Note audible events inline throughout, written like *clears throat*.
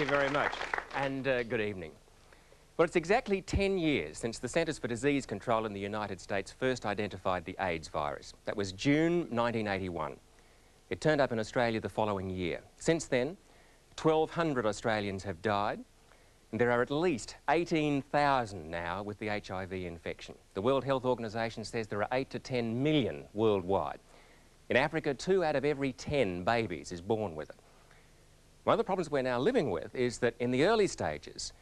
thank you very much. And uh, good evening. Well, it's exactly 10 years since the Centres for Disease Control in the United States first identified the AIDS virus. That was June 1981. It turned up in Australia the following year. Since then, 1,200 Australians have died, and there are at least 18,000 now with the HIV infection. The World Health Organization says there are 8 to 10 million worldwide. In Africa, two out of every 10 babies is born with it. One of the problems we're now living with is that in the early stages,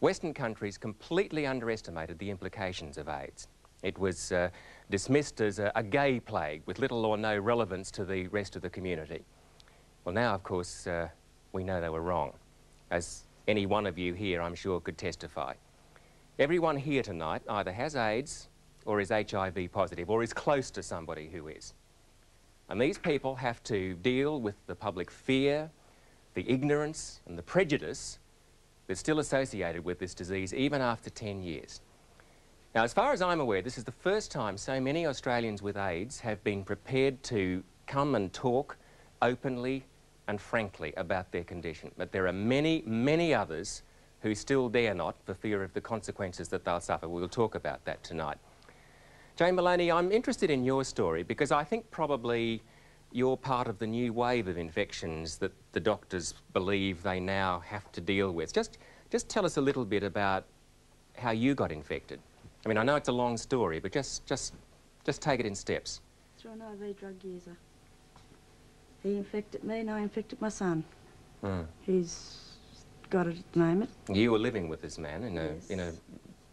Western countries completely underestimated the implications of AIDS. It was uh, dismissed as a, a, gay plague with little or no relevance to the rest of the community. Well, now, of course, uh, we know they were wrong, as any one of you here, I'm sure, could testify. Everyone here tonight either has AIDS or is HIV positive or is close to somebody who is. And these people have to deal with the public fear, the ignorance and the prejudice that's still associated with this disease even after 10 years. Now, as far as I'm aware, this is the first time so many Australians with AIDS have been prepared to come and talk openly and frankly about their condition. But there are many, many others who still dare not for fear of the consequences that they'll suffer. We'll talk about that tonight. Jane Maloney, I'm interested in your story because I think probably you're part of the new wave of infections that the doctors believe they now have to deal with. Just, just tell us a little bit about how you got infected. I mean, I know it's a long story, but just, just, just take it in steps. Through an IV drug user. He infected me and I infected my son. Mm. He's got it at the moment. You were living with this man in a, yes. in a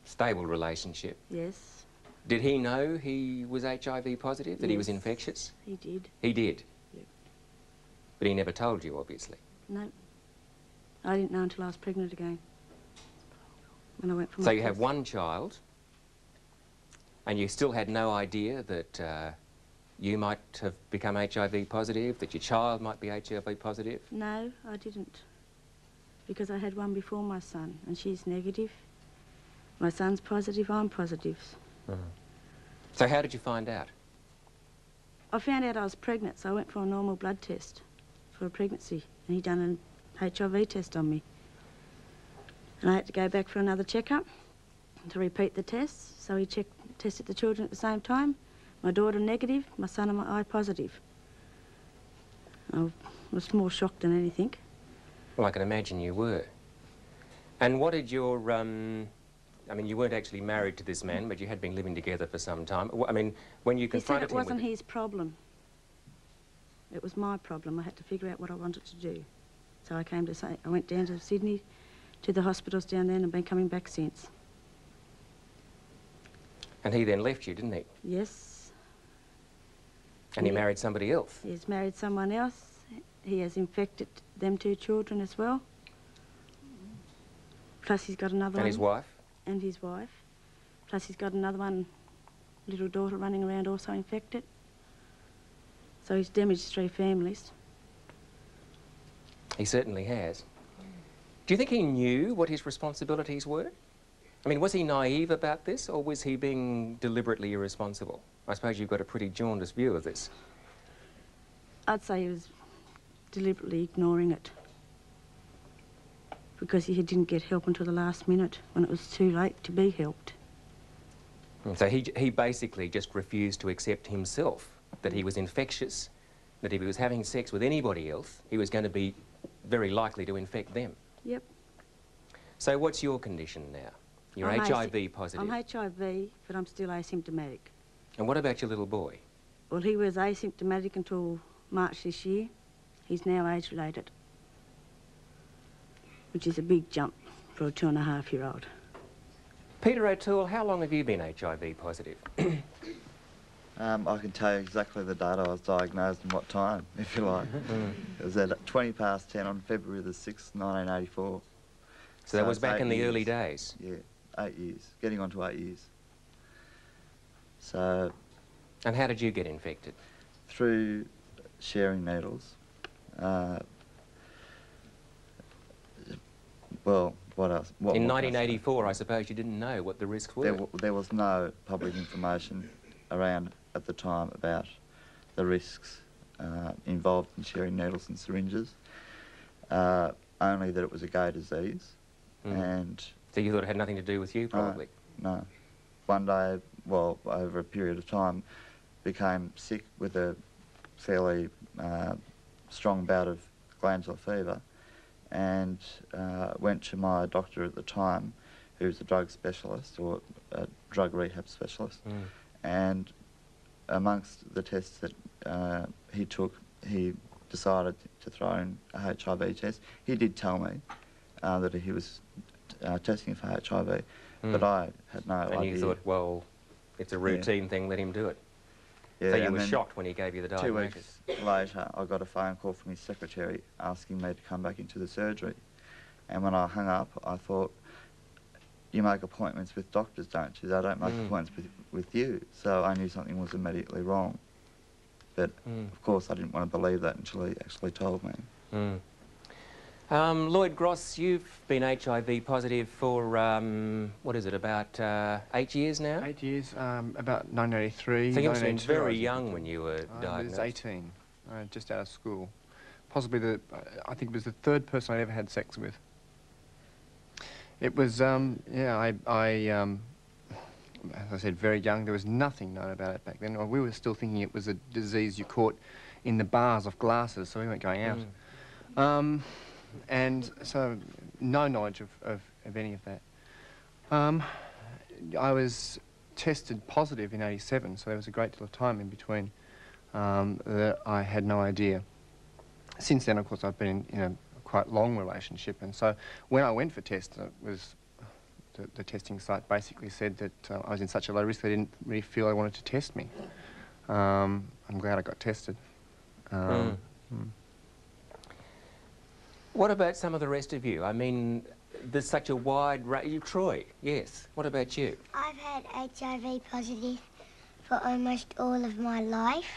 stable relationship. Yes. Did he know he was HIV positive, that yes, he was infectious? he did. He did? Yep. But he never told you, obviously? No. I didn't know until I was pregnant again. When I went for So you test. have one child, and you still had no idea that uh, you might have become HIV positive, that your child might be HIV positive? No, I didn't. Because I had one before my son, and she's negative. My son's positive, I'm positive. Uh -huh. So how did you find out? I found out I was pregnant, so I went for a normal blood test for a pregnancy, and he done an HIV test on me. And I had to go back for another checkup to repeat the test. So he checked, tested the children at the same time. My daughter negative, my son and my eye positive. I was more shocked than anything. Well, I can imagine you were. And what did your um, I mean, you weren't actually married to this man, but you had been living together for some time. I mean, when you confronted him... He said it wasn't his problem. It was my problem. I had to figure out what I wanted to do. So I came to say, I went down to Sydney, to the hospitals down there, and I've been coming back since. And he then left you, didn't he? Yes. And he, he married somebody else? He's married someone else. He has infected them two children as well. Plus he's got another and one. his wife? And his wife. Plus he's got another one, little daughter running around also infected. So he's damaged three families. He certainly has. Do you think he knew what his responsibilities were? I mean, was he naive about this, or was he being deliberately irresponsible? I suppose you've got a pretty jaundiced view of this. I'd say he was deliberately ignoring it because he didn't get help until the last minute when it was too late to be helped. So he, he basically just refused to accept himself that he was infectious, that if he was having sex with anybody else, he was going to be very likely to infect them. Yep. So what's your condition now? You're I'm HIV positive. I'm HIV, but I'm still asymptomatic. And what about your little boy? Well, he was asymptomatic until March this year. He's now age-related which is a big jump for a two and a half year old. Peter O'Toole, how long have you been HIV positive? *coughs* um, I can tell you exactly the date I was diagnosed and what time, *laughs* if you like. Mm. it was at 20 past 10 on February the 6th, 1984. So, so that was back in the years. early days? Yeah, eight years, getting on to eight years. So... And how did you get infected? Through sharing needles. Uh, well, what else? What, in 1984, I, I suppose you didn't know what the risks were. There, there was no public information around at the time about the risks uh, involved in sharing needles and syringes. Uh, only that it was a gay disease, Mm. and So you thought it had nothing to do with you, probably? no. One day, well, over a period of time, became sick with a fairly uh, strong bout of glandular fever, and uh, went to my doctor at the time, who was a drug specialist or a drug rehab specialist, Mm. and amongst the tests that uh, he took, he decided to throw in a HIV test. He did tell me uh, that he was uh, testing for HIV, but Mm. I had no And idea. you thought, well, it's a routine thing, let him do it. Yeah, so you were shocked when he gave you the diagnosis? Two weeks later, I got a phone call from his secretary asking me to come back into the surgery. And when I hung up, I thought, you make appointments with doctors, don't you? They don't make Mm. appointments with, with you. So I knew something was immediately wrong. But Mm. of course, I didn't want to believe that until he actually told me. Mm. Um, Lloyd Gross, you've been HIV positive for, um, what is it, about uh, eight years now? Eight years, um, about 1983. So you must have been very young when you were I was 18, uh, just out of school. Possibly the, I think it was the third person I ever had sex with. It was, um, yeah, I, I um, as I said, very young. There was nothing known about it back then. We were still thinking it was a disease you caught in the bars of glasses, so we weren't going out. Mm. And so no knowledge of, of, of any of that. Um, I was tested positive in 87, so there was a great deal of time in between um, that I had no idea. Since then, of course, I've been in a quite long relationship, and so when I went for tests, it was the, the testing site basically said that uh, I was in such a low risk they didn't really feel they wanted to test me. Um, I'm glad I got tested. Um, mm. What about some of the rest of you? I mean, there's such a wide range. Troy, yes. What about you? I've had HIV positive for almost all of my life.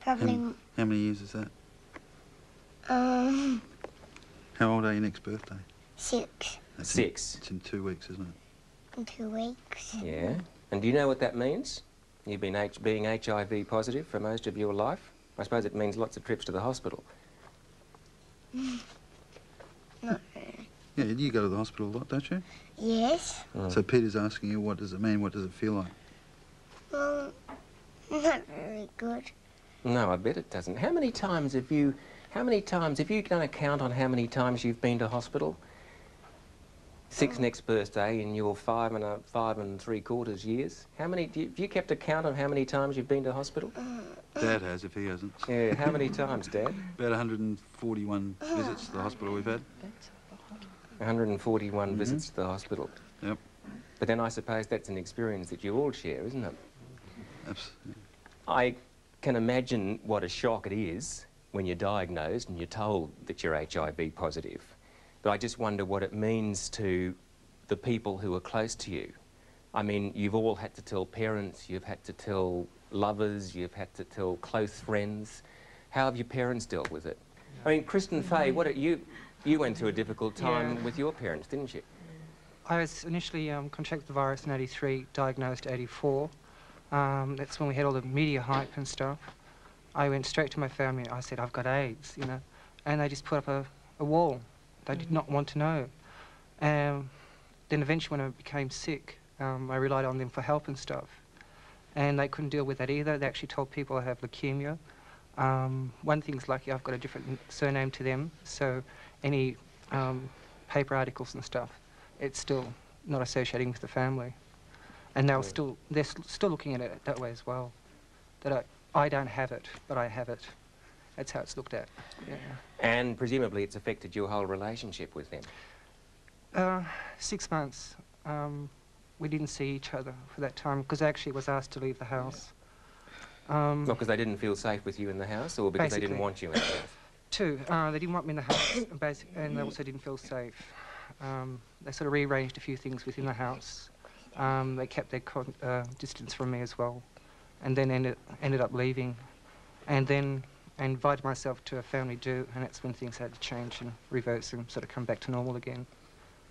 Probably, How, how many years is that? um, How old are you next birthday? six That's Six. In, it's in two weeks, isn't it? in two weeks. Yeah. And do you know what that means? You've been H- being HIV positive for most of your life? I suppose it means lots of trips to the hospital. Not really. Yeah, you go to the hospital a lot, don't you? Yes. Mm. So Peter's asking you, what does it mean? What does it feel like? Well, not very good. No, I bet it doesn't. How many times have you, how many times, have you done a count on how many times you've been to hospital? Six next birthday in your five and a, five and three quarters years. How many, do you, have you kept a count on how many times you've been to hospital? Dad has, if he hasn't. Yeah, how many times, Dad? About 141 visits to the hospital we've had. 141 Mhm. visits to the hospital. Yep. But then I suppose that's an experience that you all share, isn't it? Abs- I can imagine what a shock it is when you're diagnosed and you're told that you're HIV positive. But I just wonder what it means to the people who are close to you. I mean, you've all had to tell parents, you've had to tell lovers, you've had to tell close friends. How have your parents dealt with it? I mean, Kristen Fay, what are you, you went through a difficult time Yeah. with your parents, didn't you? I was initially um, contracted the virus in 83, diagnosed 84. Um, that's when we had all the media hype and stuff. I went straight to my family I said, I've got AIDS, you know. And they just put up a, a wall. They did not want to know. Um, then eventually when I became sick, um, I relied on them for help and stuff. And they couldn't deal with that either. They actually told people I have leukemia. Um, one thing's lucky, I've got a different surname to them, so any um, paper articles and stuff, it's still not associating with the family. And they'll Yeah. still, they're still looking at it that way as well. That I, I don't have it, but I have it. That's how it's looked at. Yeah. And presumably it's affected your whole relationship with them. Uh, six months, um, we didn't see each other for that time because I actually was asked to leave the house. Um, Not because they didn't feel safe with you in the house or because they didn't want you in the house? Two, uh, they didn't want me in the house, and, basic, and they also didn't feel safe. Um, they sort of rearranged a few things within the house. Um, they kept their con- uh, distance from me as well, and then ended ended up leaving. And then I invited myself to a family do, and that's when things had to change and reverse and sort of come back to normal again.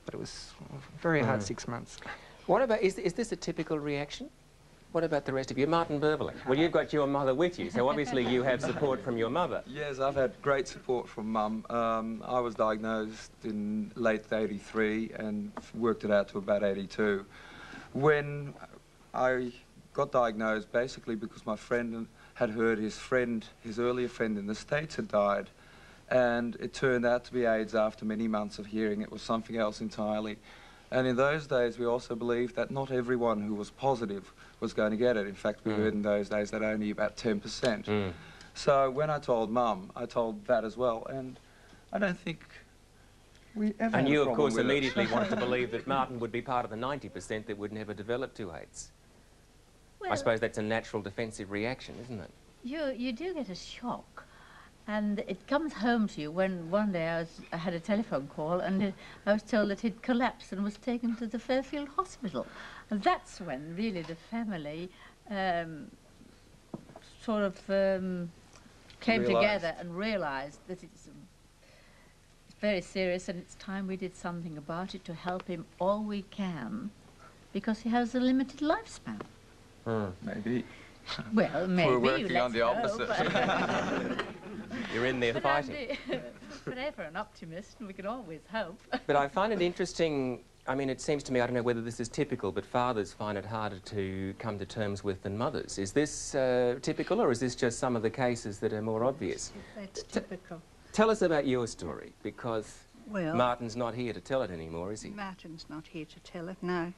But it was a very hard Mm. six months. What about, is, is this a typical reaction? What about the rest of you? Martin Beverley. Well, you've got your mother with you, so obviously you have support from your mother. *laughs* Yes, I've had great support from mum. Um, I was diagnosed in late 83 and worked it out to about 82. When I got diagnosed, basically because my friend had heard his friend, his earlier friend in the States had died, and it turned out to be AIDS after many months of hearing it was something else entirely. And in those days, we also believed that not everyone who was positive was going to get it. In fact, we Mm. heard in those days that only about 10%. Mm. So when I told Mum, I told that as well, and I don't think we ever. And you, of course, immediately *laughs* wanted to believe that Martin would be part of the 90% that would never develop to AIDS. I suppose that's a natural defensive reaction, isn't it? You, you do get a shock. And it comes home to you when one day I, was, I had a telephone call and uh, I was told that he'd collapsed and was taken to the Fairfield Hospital. And that's when really the family um, sort of um, came Realised. together and realised that it's, um, it's very serious and it's time we did something about it to help him all we can because he has a limited lifespan. Maybe. Well, *laughs* maybe. We're working on the opposite. *laughs* *laughs* You're in there But fighting. I'm *laughs* forever an optimist, and we can always hope. *laughs* But I find it interesting. I mean, it seems to me, I don't know whether this is typical, but fathers find it harder to come to terms with than mothers. Is this uh, typical, or is this just some of the cases that are more obvious? That's typical. Tell us about your story, because Well, Martin's not here to tell it anymore, is he? Martin's not here to tell it, no.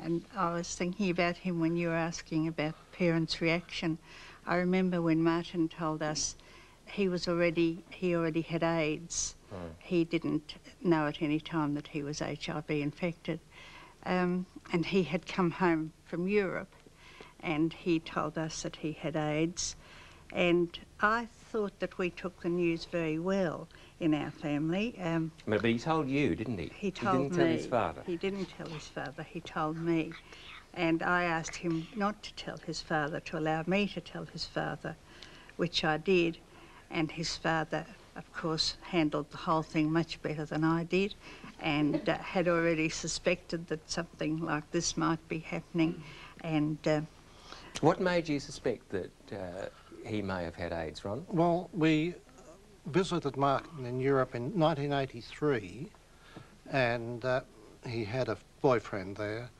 And I was thinking about him when you were asking about parents' reaction. I remember when Martin told us he was already he already had AIDS. He didn't know at any time that he was HIV infected, um, and he had come home from Europe, and he told us that he had AIDS, and I thought that we took the news very well in our family. Um, But but he told you, didn't he? he told he didn't me. tell his father. He didn't tell his father. He told me, and I asked him not to tell his father, to allow me to tell his father, which I did, and his father, of course, handled the whole thing much better than I did, and uh, had already suspected that something like this might be happening, and. Uh, What made you suspect that uh, he may have had AIDS, Ron? Well, we visited Martin in Europe in 1983, and uh, he had a boyfriend there,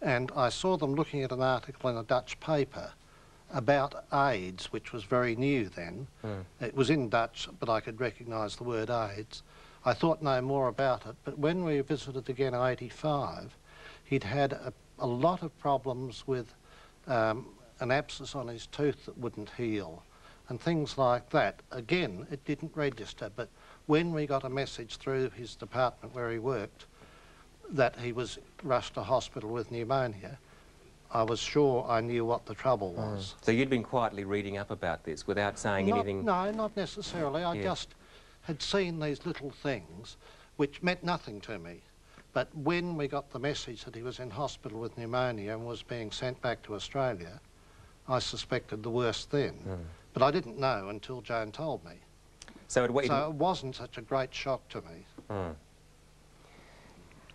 and I saw them looking at an article in a Dutch paper about AIDS, which was very new then. It was in Dutch, but I could recognise the word AIDS. I thought no more about it, but when we visited again in 85, he'd had a, a lot of problems with um, an abscess on his tooth that wouldn't heal and things like that. Again, it didn't register, but when we got a message through his department where he worked that he was rushed to hospital with pneumonia, I was sure I knew what the trouble was. So you'd been quietly reading up about this without saying Not- anything? No, not necessarily. I Yeah. just had seen these little things which meant nothing to me. But when we got the message that he was in hospital with pneumonia and was being sent back to Australia, I suspected the worst then. But I didn't know until Joan told me. So it, So it wasn't such a great shock to me. Hmm.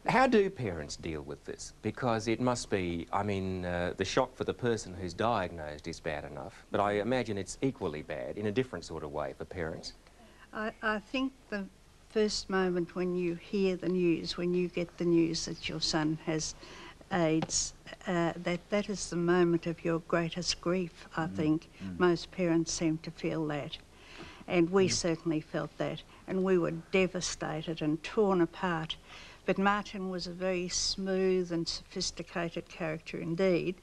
How do parents deal with this? Because it must be, I mean, uh, the shock for the person who's diagnosed is bad enough, but I imagine it's equally bad in a different sort of way for parents. I, I think the first moment when you hear the news, when you get the news that your son has AIDS, uh, that that is the moment of your greatest grief. I think most parents seem to feel that, and we certainly felt that, and we were devastated and torn apart. But Martin was a very smooth and sophisticated character indeed,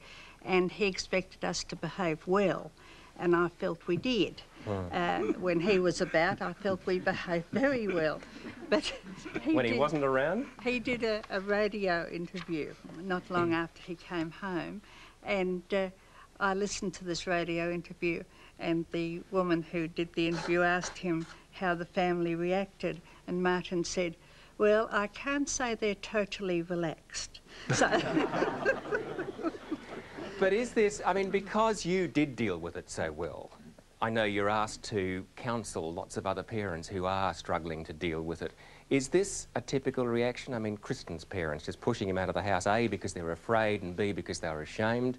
and he expected us to behave well, and I felt we did. Uh, when he was about, I felt we behaved very well. But he when he did- wasn't around? he did a, a radio interview not long after he came home, and uh, I listened to this radio interview. And the woman who did the interview asked him how the family reacted, and Martin said, "Well, I can't say they're totally relaxed." So *laughs* But is this, I mean, because you did deal with it so well, I know you're asked to counsel lots of other parents who are struggling to deal with it. Is this a typical reaction? I mean, Kristen's parents just pushing him out of the house, A, because they were afraid, and B, because they were ashamed.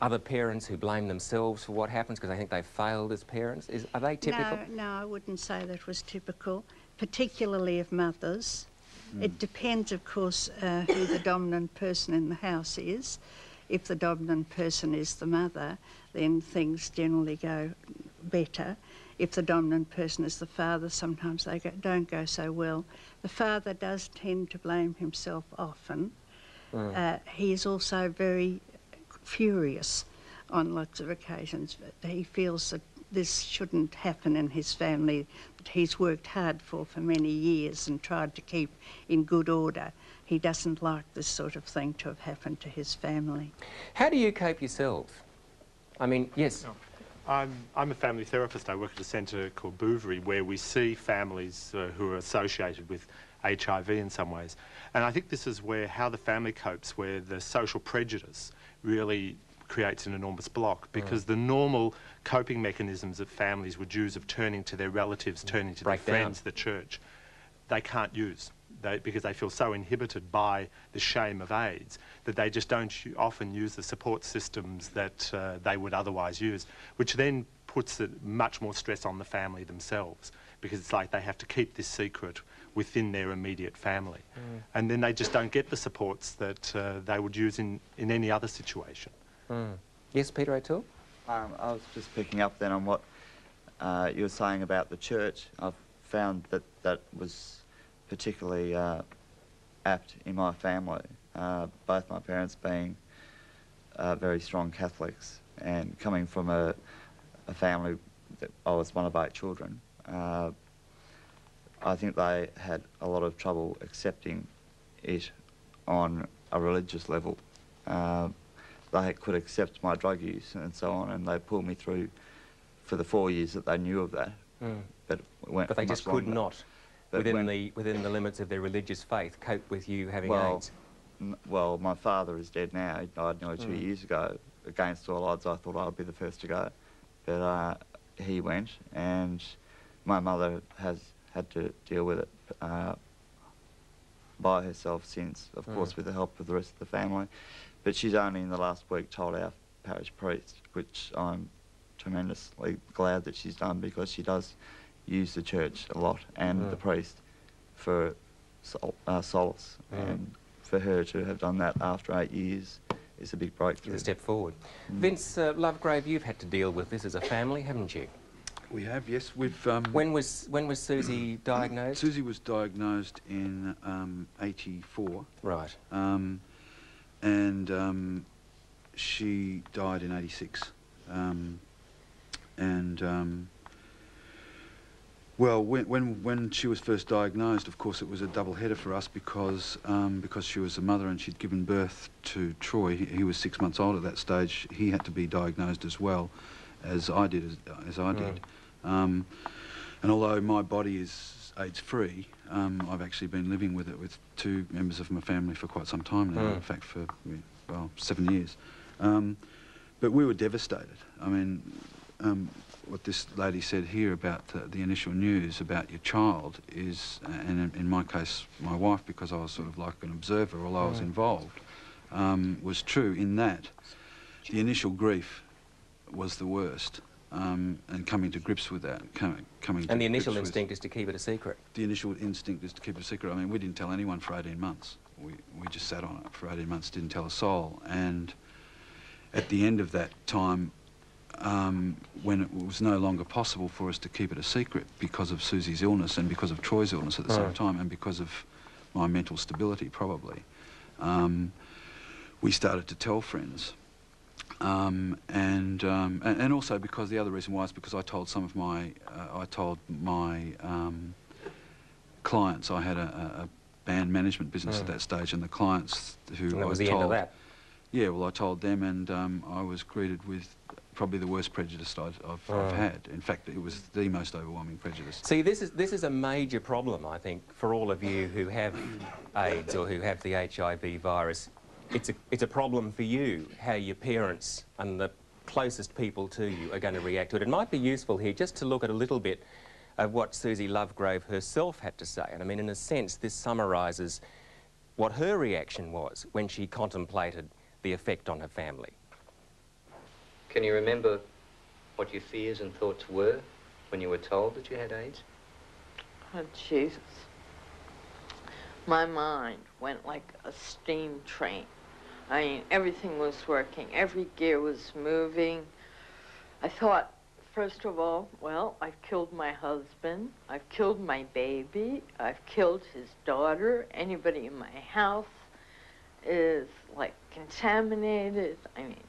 other parents who blame themselves for what happens because they think they've failed as parents? Is, are they typical? No, no, I wouldn't say that was typical, particularly of mothers. It depends, of course, uh, who the dominant person in the house is. If the dominant person is the mother, then things generally go better. If the dominant person is the father, sometimes they go, don't go so well. The father does tend to blame himself often. Uh, he is also very furious on lots of occasions. But he feels that this shouldn't happen in his family that he's worked hard for for many years and tried to keep in good order. He doesn't like this sort of thing to have happened to his family. How do you cope yourselves? I mean, yes. I'm, I'm a family therapist. I work at a centre called Bouverie where we see families uh, who are associated with HIV in some ways. And I think this is where how the family copes, where the social prejudice really creates an enormous block because the normal coping mechanisms of families would use of turning to their relatives, turning to Break their down. friends, the church, they can't use. They, because they feel so inhibited by the shame of AIDS that they just don't often use the support systems that uh, they would otherwise use, which then puts a, much more stress on the family themselves because it's like they have to keep this secret within their immediate family. And then they just don't get the supports that uh, they would use in, in any other situation. Mm. Yes, Peter O'Toole? Um, I was just picking up then on what uh, you were saying about the church. I've found that that was particularly uh, apt in my family. Uh, both my parents being uh, very strong Catholics and coming from a, a family that I was one of eight children. Uh, I think they had a lot of trouble accepting it on a religious level. They could accept my drug use and so on, and they pulled me through for the four years that they knew of that. Mm. But went But they just could longer. not, But within the within the limits of their religious faith, cope with you having well, AIDS. well, my father is dead now. He died nearly two Mm. years ago. Against all odds, I thought I would be the first to go, but uh, he went, and my mother has had to deal with it uh, by herself since, of Mm. course, with the help of the rest of the family. But she's only in the last week told our parish priest, which I'm tremendously glad that she's done because she does use the church a lot and Mm. the priest for sol- uh, solace. Mm. And for her to have done that after eight years is a big breakthrough. Is a step forward. Mm. Vince uh, Lovegrove, you've had to deal with this as a family, haven't you? We have, yes. We've. Um, When was when was Susie diagnosed? Susie was diagnosed in um, 84. Right. Um, and um, she died in 86. Um, and um, well, when, when when she was first diagnosed, of course, it was a double header for us because um, because she was a mother and she'd given birth to Troy. He, he was six months old at that stage. He had to be diagnosed as well, as I did as, as I did. Um, and although my body is AIDS-free, um, I've actually been living with it with two members of my family for quite some time now. Mm. In fact, for well seven years. Um, but we were devastated. I mean, um, what this lady said here about uh, the initial news about your child is, and in, in my case, my wife, because I was sort of like an observer, although I was Mm. involved, um, was true in that the initial grief was the worst. Um, and coming to grips with that, com- coming And the initial instinct is to keep it a secret. the initial instinct is to keep it a secret. I mean, we didn't tell anyone for 18 months. We, we just sat on it for 18 months, didn't tell a soul. And at the end of that time, um, when it was no longer possible for us to keep it a secret because of Susie's illness and because of Troy's illness at the same Mm. time and because of my mental stability, probably, um, we started to tell friends. Um, and, um, and also because the other reason why is because I told some of my uh, I told my um, clients I had a, a, band management business at Mm. that stage, and the clients who And that I was the told, end of that. Yeah, well, I told them, and um, I was greeted with probably the worst prejudice I've, I've, Mm. I've had. In fact, it was the most overwhelming prejudice. See, this is this is a major problem, I think, for all of you who have AIDS or who have the HIV virus. It's a it's a problem for you how your parents and the closest people to you are going to react to it. It might be useful here just to look at a little bit of what Susie Lovegrove herself had to say. And I mean, in a sense, this summarises what her reaction was when she contemplated the effect on her family. Can you remember what your fears and thoughts were when you were told that you had AIDS? Oh, Jesus. My mind went like a steam train. I mean, everything was working. Every gear was moving. I thought, first of all, well, I've killed my husband. I've killed my baby. I've killed his daughter. Anybody in my house is, like, contaminated. I mean,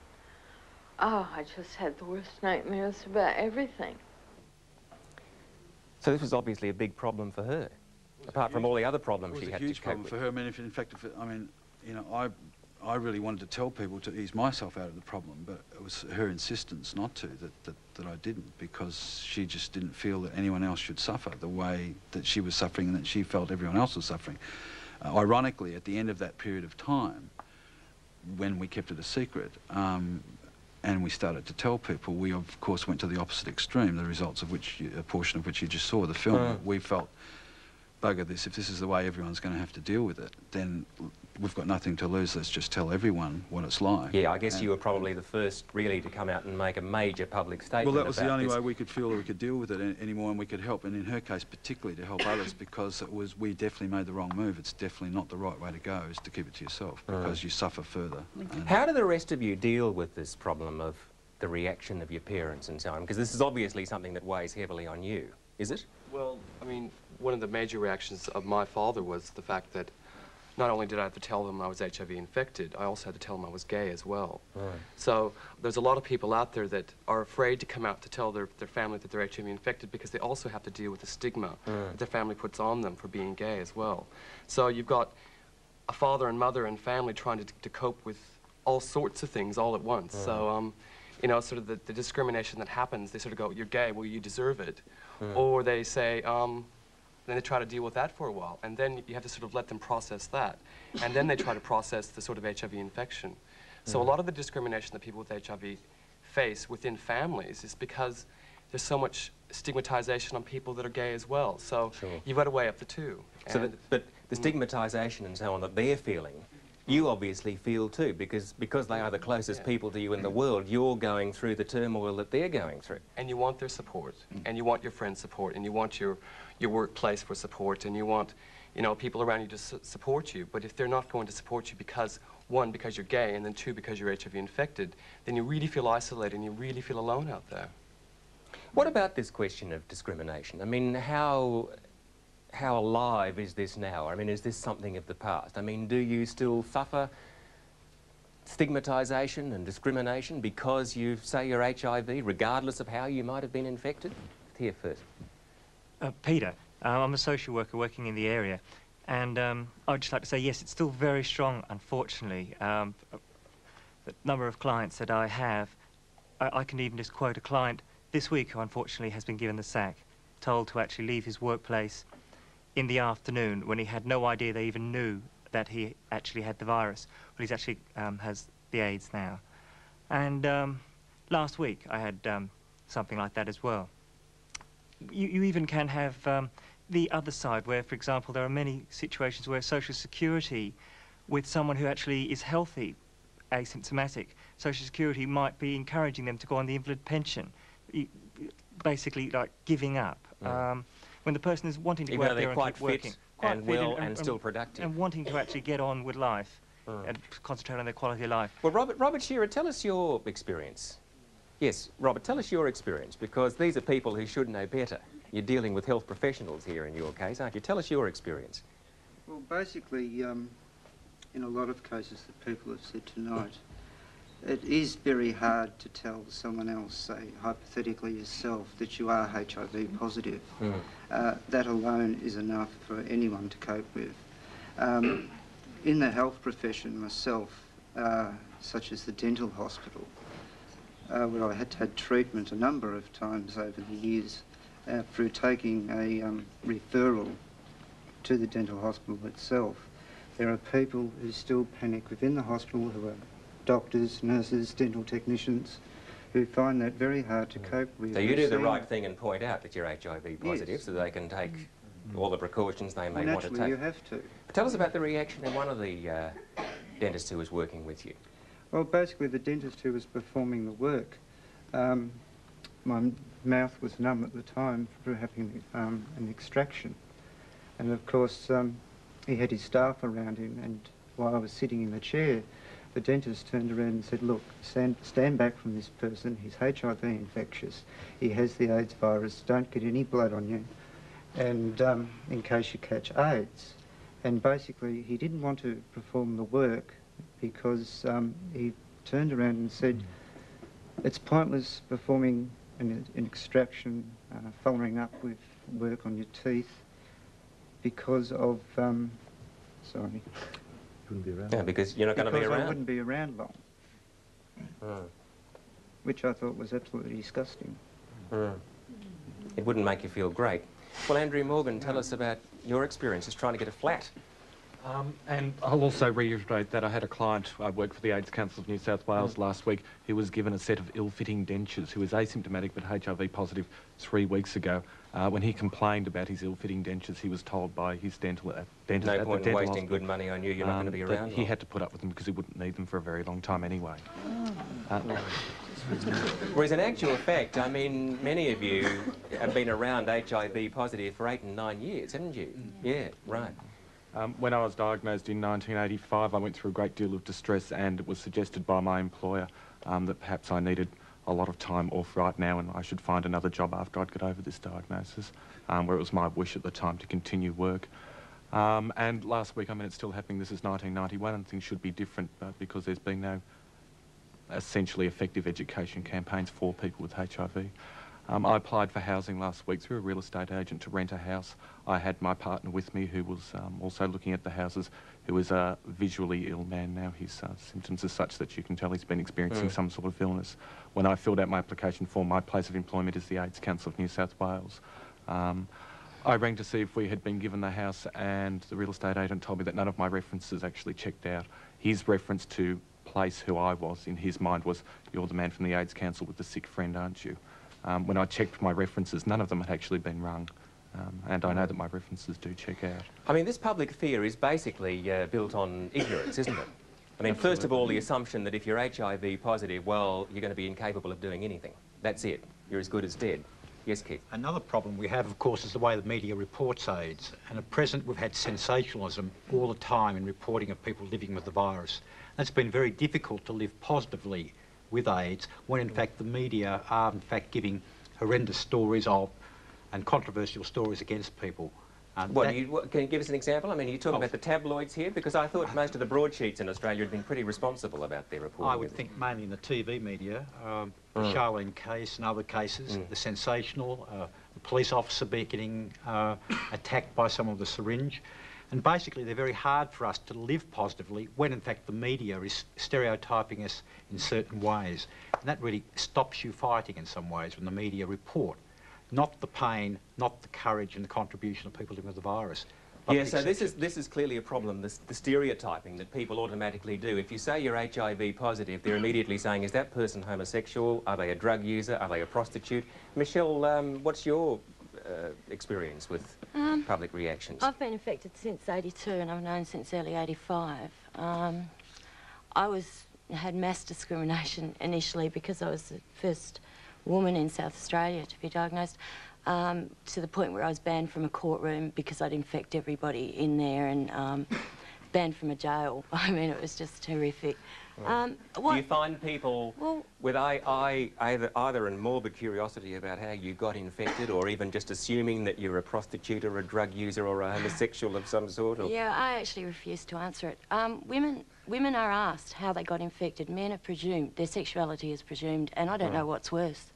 oh, I just had the worst nightmares about everything. So this was obviously a big problem for her, apart from all the other problems she a had huge to cope problem with. for her. I mean, if, in fact, if it, I mean, you know, I, I really wanted to tell people to ease myself out of the problem, but it was her insistence not to that, that, that I didn't because she just didn't feel that anyone else should suffer the way that she was suffering and that she felt everyone else was suffering. Uh, ironically, at the end of that period of time, when we kept it a secret, um, and we started to tell people, we of course went to the opposite extreme, the results of which, you, a portion of which you just saw, the film. Mm. We felt, bugger this, if this is the way everyone's going to have to deal with it, then we've got nothing to lose, let's just tell everyone what it's like. Yeah, I guess And- you were probably the first really to come out and make a major public statement well, that was the only this. way we could feel that we could deal with it an- anymore, and we could help. And in her case, particularly to help *coughs* others, because it was we definitely made the wrong move. It's definitely not the right way to go. Is to keep it to yourself mm. because you suffer further. How do the rest of you deal with this problem of the reaction of your parents and so on? Because this is obviously something that weighs heavily on you, is it? Well, I mean, one of the major reactions of my father was the fact that not only did I have to tell them I was HIV infected, I also had to tell them I was gay as well. Right. So there's a lot of people out there that are afraid to come out to tell their, their family that they're HIV infected because they also have to deal with the stigma Mm. that their family puts on them for being gay as well. So you've got a father and mother and family trying to, to cope with all sorts of things all at once. So, um, you know, sort of the, the discrimination that happens, they sort of go, you're gay, well, you deserve it. Mm. Or they say, um, then they try to deal with that for a while. And then you have to sort of let them process that. And then they try to process the sort of HIV infection. So a Mm. lot of the discrimination that people with HIV face within families is because there's so much stigmatization on people that are gay as well. So Sure. you've got to weigh up the two. So that, but the stigmatisation and so on that they're feeling, you obviously feel too, because because they are the closest people to you in the world, you're going through the turmoil that they're going through. and you want their support, mm. and you want your friends' support, and you want your, your workplace for support, and you want, you know, people around you to su- support you. But if they're not going to support you because, one, because you're gay, and then two, because you're HIV infected, then you really feel isolated and you really feel alone out there. What about this question of discrimination? I mean, how how alive is this now? I mean, is this something of the past? I mean, do you still suffer stigmatisation and discrimination because you say you're HIV, regardless of how you might have been infected? Here first. Uh, Peter, uh, I'm a social worker working in the area, and um, I'd just like to say yes, it's still very strong, unfortunately. Um, the number of clients that I have, I, I can even just quote a client this week who unfortunately has been given the sack, told to actually leave his workplace in the afternoon when he had no idea they even knew that he actually had the virus. Well, he's actually um, has the AIDS now. And um, last week I had um, something like that as well you, you even can have um, the other side where, for example, there are many situations where social security with someone who actually is healthy, asymptomatic, social security might be encouraging them to go on the invalid pension, basically like giving up. Mm. When the person is wanting to Even go though out they're there and quite keep working, fit quite and fit well and still productive. and wanting to actually get on with life *laughs* Mm. and concentrate on their quality of life. Well, Robert, Robert Shearer, tell us your experience. Yes, Robert, tell us your experience, because these are people who should know better. You're dealing with health professionals here in your case, aren't you? Tell us your experience. Well, basically, um, in a lot of cases that people have said tonight, it is very hard to tell someone else, say hypothetically yourself, that you are HIV positive. Uh, that alone is enough for anyone to cope with. Um, in the health profession myself, uh, such as the dental hospital, uh, where I had had treatment a number of times over the years uh, through taking a um, referral to the dental hospital itself. There are people who still panic within the hospital who are doctors, nurses, dental technicians who find that very hard to cope with. So you do the right thing and point out that you're HIV positive so they can take all the precautions they may Well, want to naturally, take. you have to. But tell us about the reaction of one of the uh, dentists who was working with you. Well, basically, the dentist who was performing the work um, my mouth was numb at the time for having um, an extraction. And of course, um, he had his staff around him, and while I was sitting in the chair, the dentist turned around and said, look, stand, stand back from this person. He's HIV infectious. He has the AIDS virus. Don't get any blood on you. And um, in case you catch AIDS. And basically, he didn't want to perform the work because um, he turned around and said, it's pointless performing an, an extraction, uh, following up with work on your teeth because of, um, sorry. Wouldn't be around. Yeah, because you're not going to be Because around. I wouldn't be around long, Mm. which I thought was absolutely disgusting. Mm. It wouldn't make you feel great. Well, Andrew Morgan, tell us about your experiences trying to get a flat. Um, and I'll also reiterate that I had a client, I worked for the AIDS Council of New South Wales last week, who was given a set of ill-fitting dentures, who was asymptomatic but HIV positive three weeks ago. Uh, when he complained about his ill-fitting dentures, he was told by his dental uh, dentist No at point the dental wasting hospital, good money on you, you're not going to be around He long. had to put up with them because he wouldn't need them for a very long time anyway. Uh, Whereas in actual fact, I mean, many of you have been around HIV positive for eight and nine years, haven't you? Yeah, right. Um, when I was diagnosed in 1985, I went through a great deal of distress and it was suggested by my employer um, that perhaps I needed a lot of time off right now and I should find another job after I'd get over this diagnosis, um, where it was my wish at the time to continue work. Um, and last week, I mean, it's still happening. This is 1991 and things should be different but because there's been no essentially effective education campaigns for people with HIV. Um, I applied for housing last week through a real estate agent to rent a house. I had my partner with me who was um, also looking at the houses, who is a visually ill man now. His uh, symptoms are such that you can tell he's been experiencing Mm. some sort of illness. When I filled out my application form, my place of employment is the AIDS Council of New South Wales. Um, I rang to see if we had been given the house and the real estate agent told me that none of my references actually checked out. His reference to place who I was in his mind was, you're the man from the AIDS Council with the sick friend, aren't you? Um, when I checked my references, none of them had actually been rung. Um, and I know that my references do check out. I mean, this public fear is basically uh, built on ignorance, isn't it? I mean, first of all, the assumption that if you're HIV positive, well, you're going to be incapable of doing anything. That's it. You're as good as dead. Yes, Keith? Another problem we have, of course, is the way the media reports AIDS. And at present, we've had sensationalism all the time in reporting of people living with the virus. That's been very difficult to live positively with AIDS when, in fact, the media are, in fact, giving horrendous stories of and controversial stories against people. Um, What, that- you, what, can you give us an example? I mean, are you talking Oh. about the tabloids here? Because I thought most of the broadsheets in Australia had been pretty responsible about their reporting. I would think mainly in the TV media, um, the Mm. Charlene case and other cases, Mm. the sensational, uh, the police officer being getting uh, attacked by someone with a syringe. And basically, they're very hard for us to live positively when, in fact, the media is stereotyping us in certain ways. And that really stops you fighting in some ways when the media report not the pain, not the courage and the contribution of people living with the virus. Yeah, so this is, this is clearly a problem, this, the stereotyping that people automatically do. If you say you're HIV positive, they're immediately saying, is that person homosexual? Are they a drug user? Are they a prostitute? Michelle, um, what's your experience with Um, public reactions? I've been affected since 82 and I've known since early 85. Um, I was had mass discrimination *laughs* initially because I was the first woman in South Australia to be diagnosed, um, to the point where I was banned from a courtroom because I'd infect everybody in there and um, banned from a jail. *laughs* I mean, it was just horrific. Um, Do you find people Well- with I, I, either, either a morbid curiosity about how you got infected or even just assuming that you're a prostitute or a drug user or a homosexual of some sort? Or... Yeah, I actually refuse to answer it. Um, women, women are asked how they got infected. Men are presumed. Their sexuality is presumed, and I don't know what's worse.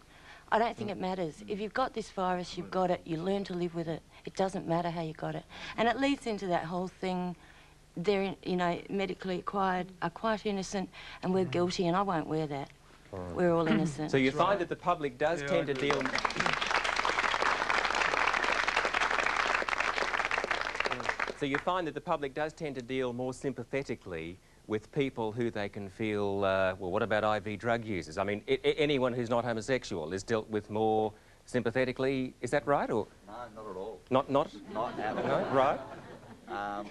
I don't think it matters. If you've got this virus, you've got it. You learn to live with it. It doesn't matter how you got it, and it leads into that whole thing. They're, you know, medically acquired, are quite innocent, and we're guilty, and I won't wear that. We're all innocent. So you find that the public does Yeah, tend to deal... So you find that the public does tend to deal more sympathetically with people who they can feel, uh, well, what about IV drug users? I mean, I- I- anyone who's not homosexual is dealt with more sympathetically. Is that right, or No, not at all. not? Not. Not at all. No, right. Um,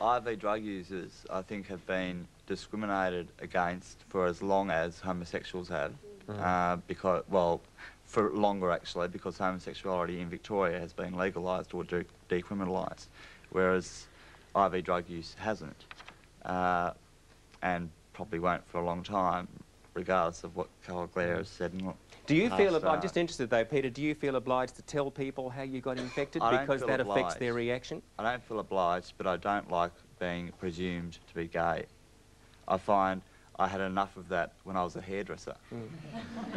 IV drug users, I think, have been discriminated against for as long as homosexuals have. uh, because, well, for longer actually, because homosexuality in Victoria has been legalised or de- decriminalised, whereas IV drug use hasn't, uh, and probably won't for a long time, regardless of what Carl Blair has said. in Do you feel, I'm just interested though, Peter, do you feel obliged to tell people how you got infected because that affects their reaction? I don't feel obliged, but I don't like being presumed to be gay. I find I had enough of that when I was a hairdresser.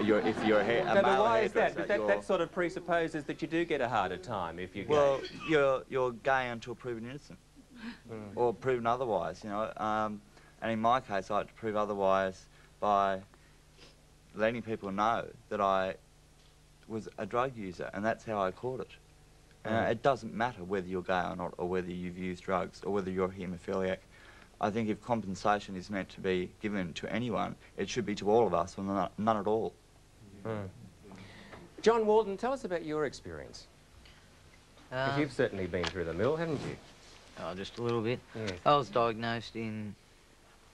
You're, if you're a, hair, a No, but why is that? But that, that sort of presupposes that you do get a harder time if you're well, gay. you're you're gay until proven innocent, or proven otherwise. You know, um, and in my case, I had to prove otherwise by letting people know that I was a drug user, and that's how I caught it. And Mm. it doesn't matter whether you're gay or not, or whether you've used drugs, or whether you're a haemophiliac. I think if compensation is meant to be given to anyone, it should be to all of us, or none, none at all. Mm. John Walden, tell us about your experience. Um, you've certainly been through the mill, haven't you? Oh, just a little bit. Yes. I was diagnosed in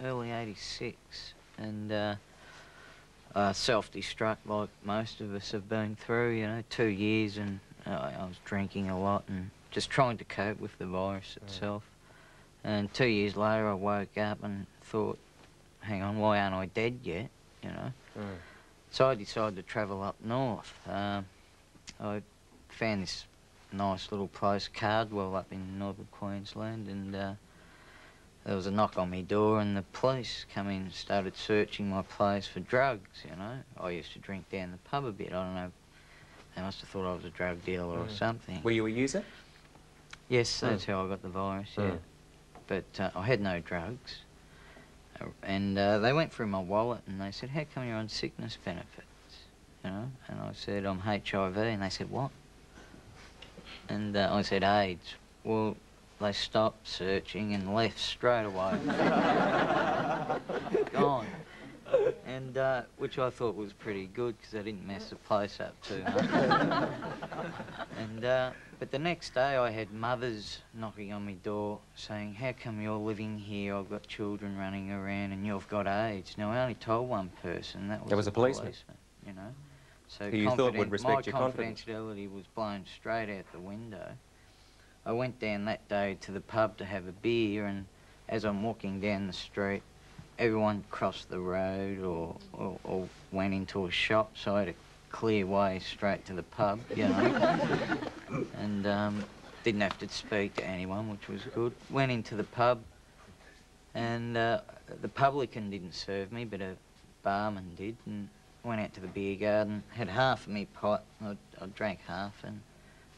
early 86 and uh, uh, self-destruct like most of us have been through, you know, two years and uh, I was drinking a lot and just trying to cope with the virus itself. And two years later I woke up and thought, hang on, why aren't I dead yet, you know? So I decided to travel up north. Um, I found this nice little place, Cardwell, up in northern Queensland, and uh, there was a knock on my door, and the police come in and started searching my place for drugs, you know. I used to drink down the pub a bit. I don't know. They must have thought I was a drug dealer or Mm. something. Were you a user? Yes, that's Mm. how I got the virus, yeah. Mm. But uh, I had no drugs. Uh, And uh, they went through my wallet and they said, how come you're on sickness benefits? You know? And I said, I'm HIV. And they said, what? And uh, I said, AIDS. Well, they stopped searching and left straight away. *laughs* Gone. And uh, which I thought was pretty good because I didn't mess the place up too much. *laughs* and uh, but the next day I had mothers knocking on my door saying, "How come you're living here? I've got children running around and you've got AIDS." Now I only told one person. That was There was the a policeman. You know. So Who you thought would confiden- respect your my confidence. confidentiality was blown straight out the window. I went down that day to the pub to have a beer, and as I'm walking down the street, everyone crossed the road or, or, or went into a shop, so I had a clear way straight to the pub, you know. *laughs* and um, didn't have to speak to anyone, which was good. Went into the pub, and uh, the publican didn't serve me, but a barman did, and went out to the beer garden, had half of me pot, I, I drank half, and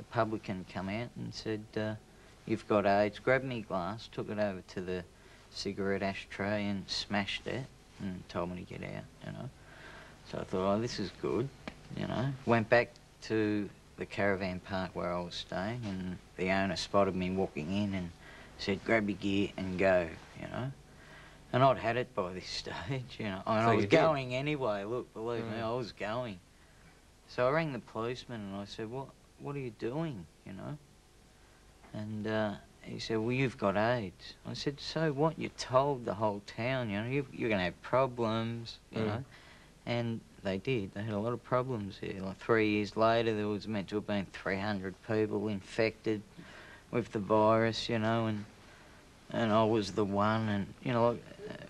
the publican come out and said, uh, you've got AIDS, grabbed me glass, took it over to the cigarette ashtray and smashed it, and told me to get out, you know. So I thought, oh, this is good, you know. Went back to the caravan park where I was staying, and the owner spotted me walking in and said, grab your gear and go, you know. And I'd had it by this *laughs* stage, you know. I, mean, So I was did? going anyway, look, believe me, Mm. I was going. So I rang the policeman and I said, what, what are you doing, you know? And uh, he said, well, you've got AIDS. I said, so what? You're told the whole town, you know, you you're going to have problems, you Mm. know. And they did. They had a lot of problems here. Like three years later, there was meant to have been 300 people infected with the virus, you know, and and I was the one, and you know,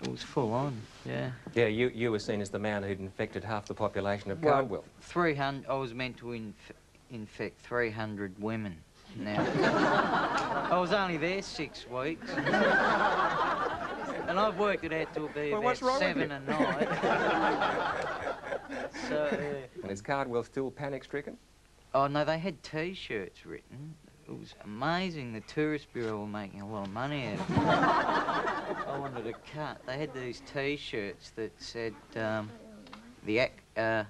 it was full on. Yeah. Yeah, you, you were seen as the man who'd infected half the population of Well, Cardwell. 300. I was meant to inf- infect 300 women. Now, I was only there six weeks, and I've worked it out to be Well, about what's wrong with seven you? a night. *laughs* so. Uh, And is Cardwell still panic-stricken? Oh no, they had T-shirts written. It was amazing. The tourist bureau were making a lot of money out of it. I wanted a cut. They had these T-shirts that said, um, "The ac- uh,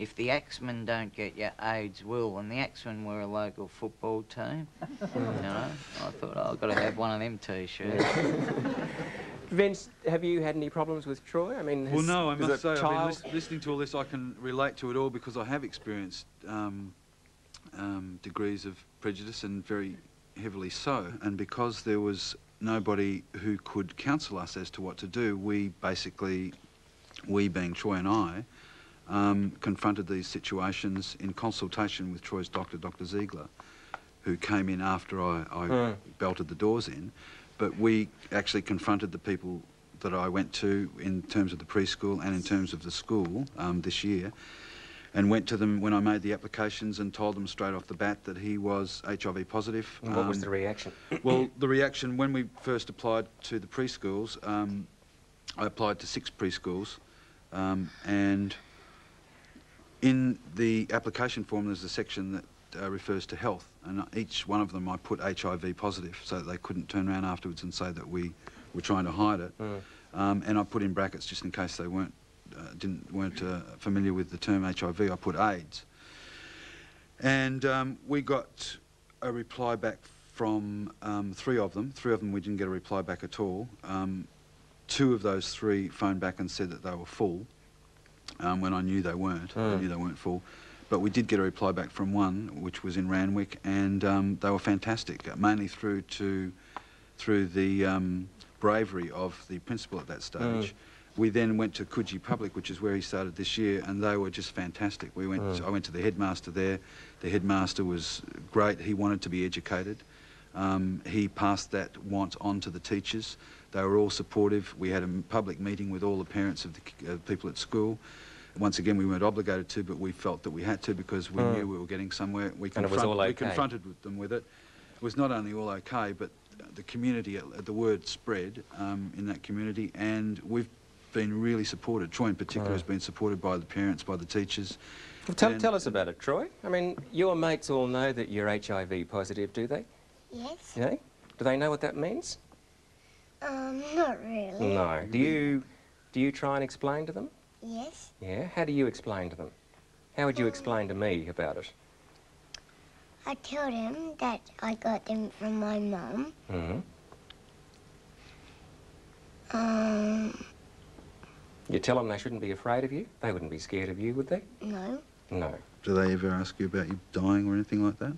if the Axemen don't get you, AIDS will." And the Axemen were a local football team. *laughs* you know, I thought oh, I've got to have one of them T-shirts. *laughs* Vince, have you had any problems with Troy? I mean, Well, no, I must say, child, I mean, lis- listening to all this, I can relate to it all because I have experienced um, um, degrees of prejudice and very heavily so. And because there was nobody who could counsel us as to what to do, we basically, we being Troy and I, um, confronted these situations in consultation with Troy's doctor, Dr. Ziegler, who came in after I, I Hmm. belted the doors in. But we actually confronted the people that I went to in terms of the preschool and in terms of the school um, this year and went to them when I made the applications and told them straight off the bat that he was HIV positive. And what was Um, the reaction? *coughs* well, the reaction when we first applied to the preschools, um, I applied to six preschools, um, and in the application form there's a section that uh, refers to health, and each one of them I put HIV positive, so that they couldn't turn around afterwards and say that we were trying to hide it. Um, and I put in brackets just in case they weren't uh, didn't weren't uh, familiar with the term HIV. I put AIDS, and um, we got a reply back from um, three of them. Three of them we didn't get a reply back at all. Um, two of those three phoned back and said that they were full. Um, when I knew they weren't, I Hmm. knew they weren't full. But we did get a reply back from one, which was in Randwick, and um, they were fantastic, uh, mainly through to through the um, bravery of the principal at that stage. We then went to Coogee Public, which is where he started this year, and they were just fantastic. We went. Mm. I went to the headmaster there. The headmaster was great. He wanted to be educated. Um, he passed that want on to the teachers. They were all supportive. We had a public meeting with all the parents of the uh, people at school. Once again, we weren't obligated to, but we felt that we had to because we Mm. knew we were getting somewhere. We, And it was confront- all we confronted with them with it. It was not only all okay, but the community, uh, the word spread um, in that community, and we've been really supported. Troy in particular Mm. has been supported by the parents, by the teachers. Well, tell, tell us about it, Troy. I mean, your mates all know that you're HIV positive, do they? Yes. Yeah? Do they know what that means? Um, not really. No. Do you, do you try and explain to them? Yes. Yeah? How do you explain to them? How would you explain to me about it? I told him that I got them from my mum. hmm Um, You tell them they shouldn't be afraid of you? They wouldn't be scared of you, would they? no. No. Do they ever ask you about you dying or anything like that?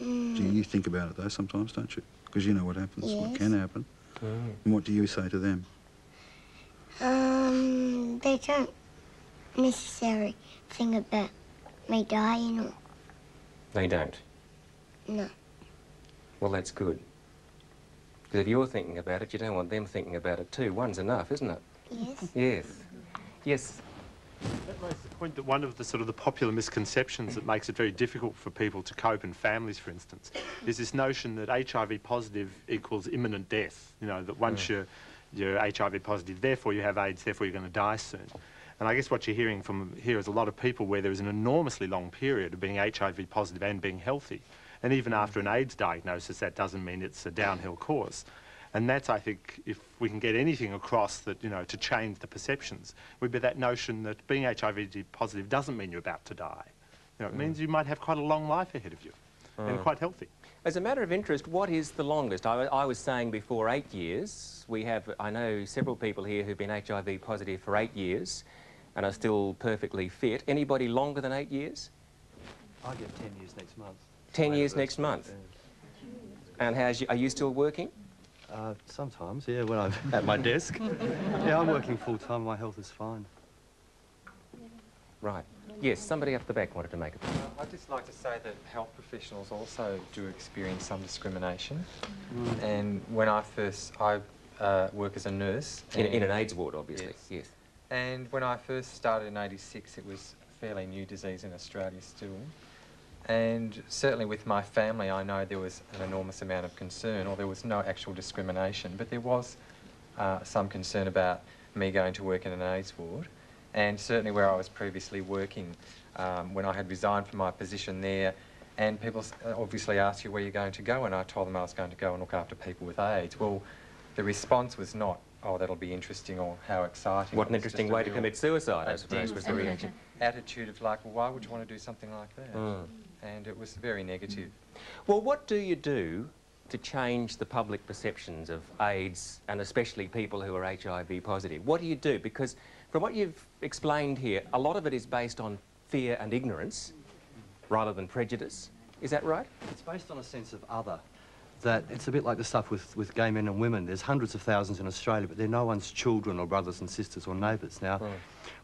Mm, Do you think about it though sometimes, don't you? Because you know what happens, what can happen. Mm. And what do you say to them? Um, they don't necessarily thing about me dying or They don't. no. Well, that's good. Because if you're thinking about it, you don't want them thinking about it too. One's enough, isn't it? Yes. Yes. Yes. That makes the point that one of the sort of the popular misconceptions that makes it very difficult for people to cope in families, for instance, is this notion that HIV positive equals imminent death. You know, that once Mm. you're, you're HIV positive, therefore you have AIDS, therefore you're going to die soon. And I guess what you're hearing from here is a lot of people where there is an enormously long period of being HIV positive and being healthy. And even after an AIDS diagnosis, that doesn't mean it's a downhill course. And that's, I think, if we can get anything across that, you know, to change the perceptions, would be that notion that being HIV positive doesn't mean you're about to die. You know, it Mm. means you might have quite a long life ahead of you and Mm. quite healthy. As a matter of interest, what is the longest? I, I was saying before eight years. We have, I know several people here who've been HIV positive for eight years and are still perfectly fit. Anybody longer than eight years? I get 10 years next month. Ten years next month. And how's you, are you still working? Uh, sometimes, yeah, when I'm *laughs* at my desk. yeah, I'm working full time. My health is fine. Right. Yes, somebody up the back wanted to make a point. Uh, I'd just like to say that health professionals also do experience some discrimination. Mm. And when I first, I uh, work as a nurse. In, in an AIDS ward, obviously. Yes. And when I first started in 86, it was a fairly new disease in Australia still. And certainly with my family, I know there was an enormous amount of concern, or there was no actual discrimination, but there was uh, some concern about me going to work in an AIDS ward. And certainly where I was previously working, um, when I had resigned from my position there, and people uh, obviously asked you where you're going to go, and I told them I was going to go and look after people with AIDS. Well, the response was not, oh, that'll be interesting or how exciting. What an It was just interesting way to commit suicide, I suppose, was the reaction. Attitude of like, well, why would you want to do something like that? Mm. And it was very negative. Well, what do you do to change the public perceptions of AIDS and especially people who are HIV positive? What do you do? Because from what you've explained here, a lot of it is based on fear and ignorance rather than prejudice. Is that right? It's based on a sense of other. That it's a bit like the stuff with, with gay men and women. There's hundreds of thousands in Australia, but they're no one's children or brothers and sisters or neighbours. Now,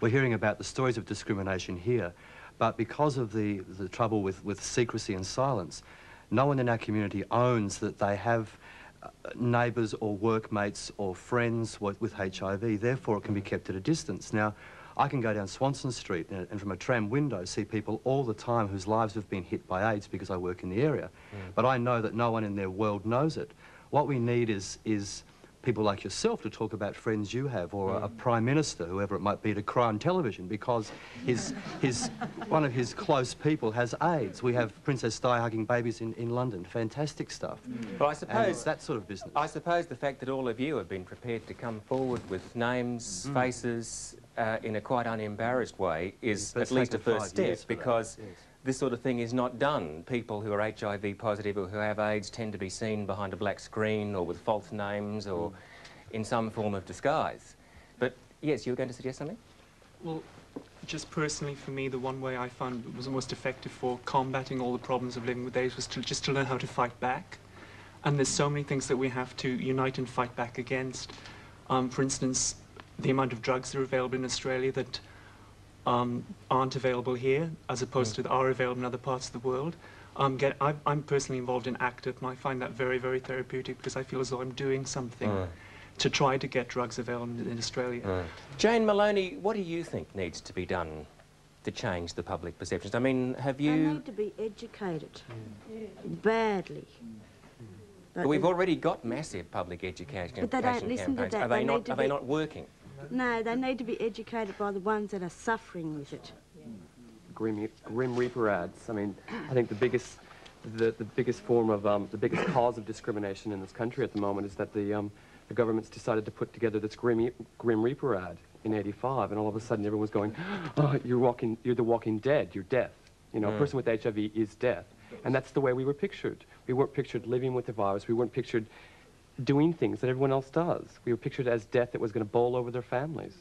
we're hearing about the stories of discrimination here, but because of the, the trouble with, with secrecy and silence, no one in our community owns that they have uh, neighbours or workmates or friends with, with HIV. Therefore, it can be kept at a distance. Now, I can go down Swanston Street and, and from a tram window see people all the time whose lives have been hit by AIDS because I work in the area. Mm. But I know that no one in their world knows it. What we need is, is people like yourself to talk about friends you have or a, a mm. prime minister, whoever it might be, to cry on television because his, his, *laughs* one of his close people has AIDS. We have Princess Di hugging babies in, in London. Fantastic stuff. Mm. Well, I suppose it's that sort of business. I suppose the fact that all of you have been prepared to come forward with names, Mm. faces, uh, in a quite unembarrassed way is But at least a first step because yes. this sort of thing is not done. People who are HIV positive or who have AIDS tend to be seen behind a black screen or with false names or Mm. in some form of disguise. But yes, you were going to suggest something? Well, just personally for me, the one way I found was most effective for combating all the problems of living with AIDS was to just to learn how to fight back. And there's so many things that we have to unite and fight back against. Um, for instance, the amount of drugs that are available in Australia that um, aren't available here, as opposed to that are available in other parts of the world. Um, get, I, I'm personally involved in ACTIV, and I find that very, very therapeutic because I feel as though I'm doing something Mm. to try to get drugs available in, in Australia. Jane Maloney, what do you think needs to be done to change the public perceptions? I mean, have you... They you... need to be educated badly. But we've already got massive public education, But they don't education listen to campaigns. that. Are they, They not, need to are they be- not working? No, they need to be educated by the ones that are suffering with it. Grim, Grim Reaper ads. I mean, I think the biggest, the, the biggest form of, um, the biggest cause of discrimination in this country at the moment is that the, um, the government's decided to put together this Grim, Grim Reaper ad in 85, and all of a sudden everyone's going, *gasps* oh, you're walking, you're the walking dead, you're death. You know, a Mm. person with HIV is death. And that's the way we were pictured. We weren't pictured living with the virus. We weren't pictured doing things that everyone else does. We were pictured as death that was going to bowl over their families.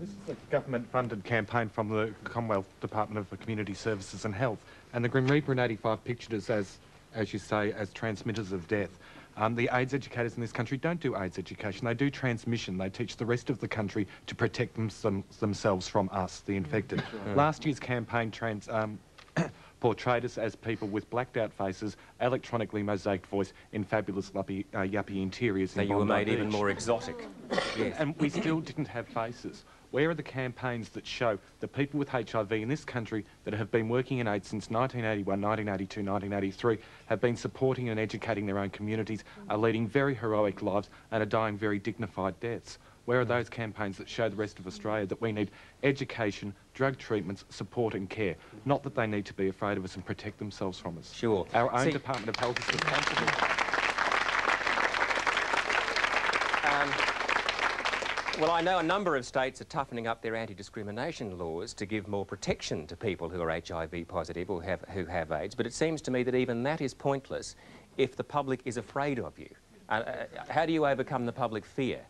This is a government-funded campaign from the Commonwealth Department of Community Services and Health, and the Grim Reaper in 85 pictured us as, as you say, as transmitters of death. Um, the AIDS educators in this country don't do AIDS education, they do transmission. They teach the rest of the country to protect them, them, themselves from us, the infected. Mm. Last year's campaign trans, um, portrayed us as people with blacked out faces, electronically mosaiced voice, in fabulous yuppie, uh, yuppie interiors So in you were Bondi made even more exotic. *coughs* Yes. And we still didn't have faces. Where are the campaigns that show the people with HIV in this country that have been working in AIDS since 1981, 1982, 1983, have been supporting and educating their own communities, are leading very heroic lives, and are dying very dignified deaths? Where are those campaigns that show the rest of Australia that we need education, drug treatments, support and care? Not that they need to be afraid of us and protect themselves from us. Sure. Our own See- Department of Health is responsible. Um, well, I know a number of states are toughening up their anti-discrimination laws to give more protection to people who are HIV positive or have, who have AIDS, but it seems to me that even that is pointless if the public is afraid of you. Uh, uh, how do you overcome the public fear?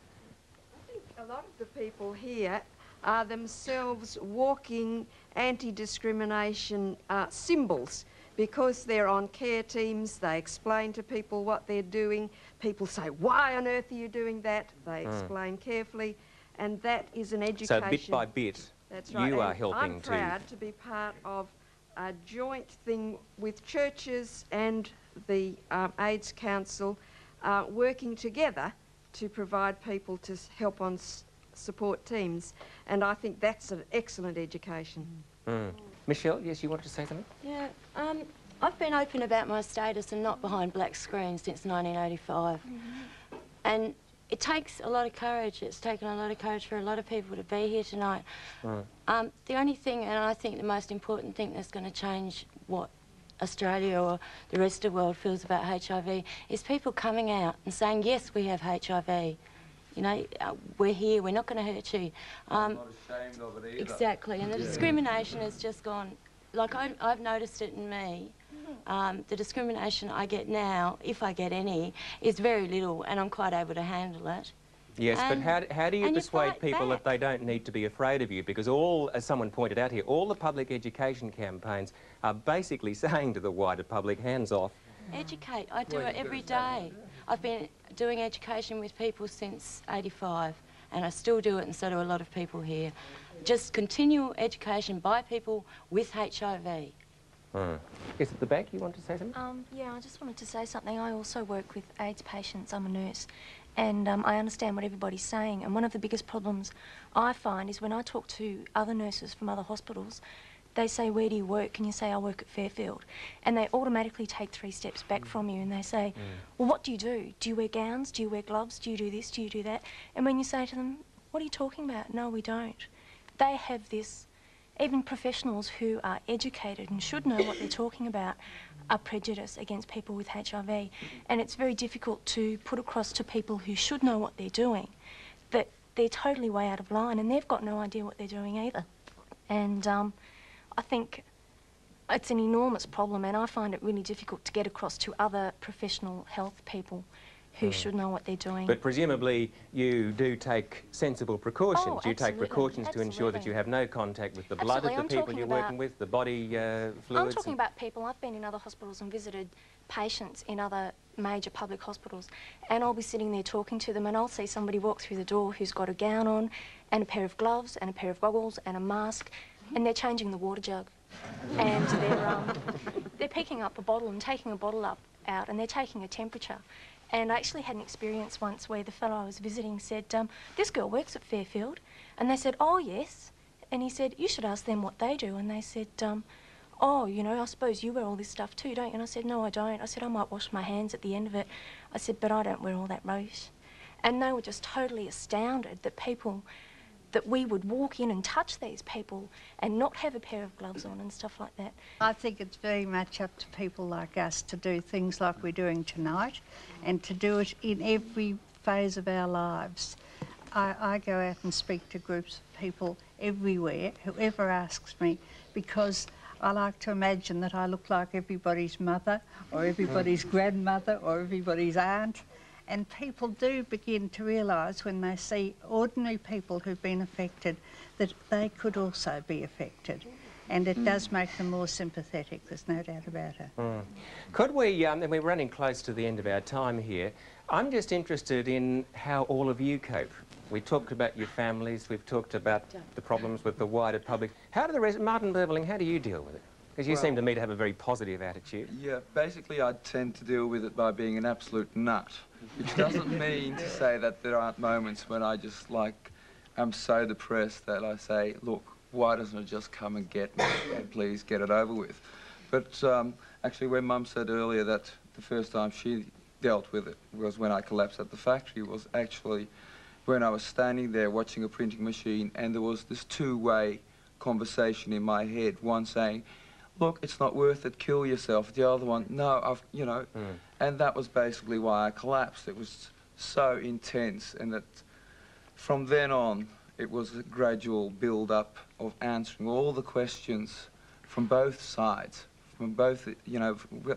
A lot of the people here are themselves walking anti-discrimination uh, symbols because they're on care teams, they explain to people what they're doing. People say, why on earth are you doing that? They Mm. explain carefully, and that is an education. So bit by bit, That's right. you are and helping I'm to... proud to be part of a joint thing with churches and the um, AIDS Council uh, working together to provide people to help on s- support teams. And I think that's an excellent education. Mm. Michelle, yes, you wanted to say something? Yeah, um, I've been open about my status and not behind black screens since 1985. And it takes a lot of courage. It's taken a lot of courage for a lot of people to be here tonight. Um, the only thing, and I think the most important thing that's going to change what Australia or the rest of the world feels about HIV is people coming out and saying, yes, we have HIV. You know, uh, we're here, we're not going to hurt you. Um, ashamed of it either. Exactly, and the Yeah. discrimination has just gone, like I, I've noticed it in me. Um, the discrimination I get now, if I get any, is very little and I'm quite able to handle it. Yes, but how, how do you persuade people back. that they don't need to be afraid of you? Because all, as someone pointed out here, all the public education campaigns are basically *laughs* saying to the wider public, hands off, Educate. I do Well, it you every gotta day. I've been doing education with people since 85 and I still do it and so do a lot of people here. Just continual education by people with HIV. Hmm. Yes, at the back, you want to say something? Um, yeah, I just wanted to say something. I also work with AIDS patients. I'm a nurse. And um, I understand what everybody's saying. And one of the biggest problems I find is when I talk to other nurses from other hospitals, they say, where do you work? And you say, I work at Fairfield. And they automatically take three steps back from you and they say, well, what do you do? Do you wear gowns? Do you wear gloves? Do you do this? Do you do that? And when you say to them, what are you talking about? No, we don't. They have this, even professionals who are educated and should know what they're talking about are prejudiced against people with HIV. And it's very difficult to put across to people who should know what they're doing that they're totally way out of line and they've got no idea what they're doing either. And um, I think it's an enormous problem and I find it really difficult to get across to other professional health people who Hmm. should know what they're doing. But presumably you do take sensible precautions. Oh, you take absolutely, precautions to ensure that you have no contact with the blood Absolutely, of I'm the people you're working with, the body uh, fluids. I'm talking about people. I've been in other hospitals and visited patients in other major public hospitals, and I'll be sitting there talking to them, and I'll see somebody walk through the door who's got a gown on, and a pair of gloves, and a pair of goggles, and a mask, and they're changing the water jug, and they're um, *laughs* they're picking up a bottle and taking a bottle up out, and they're taking a temperature. And I actually had an experience once where the fellow I was visiting said, um, "This girl works at Fairfield," and they said, "Oh yes," and he said, "You should ask them what they do," and they said. Um, oh, you know, I suppose you wear all this stuff too, don't you? And I said, no, I don't. I said, I might wash my hands at the end of it. I said, but I don't wear all that rubbish. And they were just totally astounded that people, that we would walk in and touch these people and not have a pair of gloves on and stuff like that. I think it's very much up to people like us to do things like we're doing tonight and to do it in every phase of our lives. I, I go out and speak to groups of people everywhere, whoever asks me, because I like to imagine that I look like everybody's mother or everybody's grandmother or everybody's aunt. And people do begin to realise when they see ordinary people who've been affected that they could also be affected. And it does make them more sympathetic, there's no doubt about it. Mm. Could we, um, and we're running close to the end of our time here, I'm just interested in how all of you cope. We talked about your families, we've talked about the problems with the wider public. How do the rest, Martin Berbling, how do you deal with it? Because you Well- seem to me to have a very positive attitude. Yeah, basically I tend to deal with it by being an absolute nut, which doesn't *laughs* mean to say that there aren't moments when I just like, I'm so depressed that I say, look, why doesn't it just come and get me *laughs* and please get it over with? But um, actually when Mum said earlier that the first time she dealt with it was when I collapsed at the factory was actually when I was standing there watching a printing machine and there was this two-way conversation in my head, one saying, look, it's not worth it, kill yourself. The other one, no, I've, you know, hmm. and that was basically why I collapsed. It was so intense, and that from then on, it was a gradual build-up of answering all the questions from both sides, from both, you know,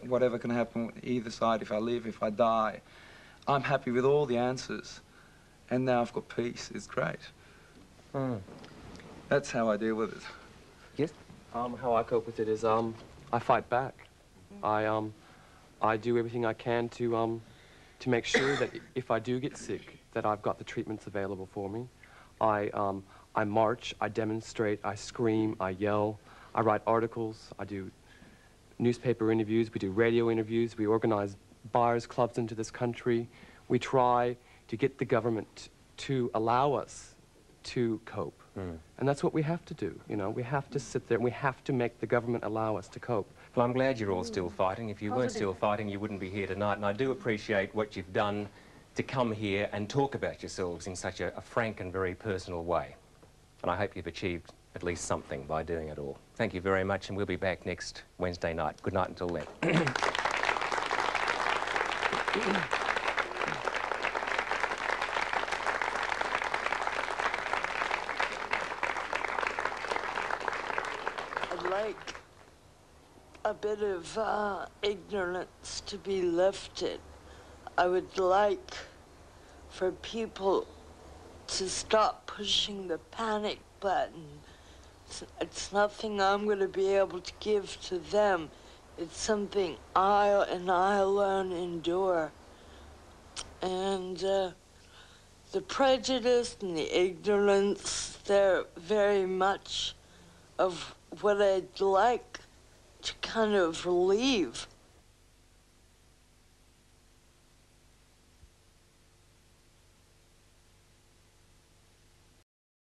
whatever can happen either side, if I live, if I die. I'm happy with all the answers, and now I've got peace. It's great. Hmm. That's how I deal with it. Um, how I cope with it is um, I fight back. I um, I do everything I can to um, to make sure that if I do get sick, that I've got the treatments available for me. I um, I march, I demonstrate, I scream, I yell, I write articles, I do newspaper interviews, we do radio interviews, we organize bars, clubs into this country. We try to get the government to allow us to cope. Mm. And that's what we have to do, you know. We have to sit there and we have to make the government allow us to cope. Well, I'm glad you're all still mm. fighting. If you weren't still fighting, you wouldn't be here tonight. And I do appreciate what you've done to come here and talk about yourselves in such a, a frank and very personal way. And I hope you've achieved at least something by doing it all. Thank you very much, and we'll be back next Wednesday night. Good night until then. *clears throat* I'd like a bit of uh, ignorance to be lifted. I would like for people to stop pushing the panic button. It's, it's nothing I'm going to be able to give to them. it's something I and I alone endure. And uh, the prejudice and the ignorance, they're very much of what I'd like to kind of relieve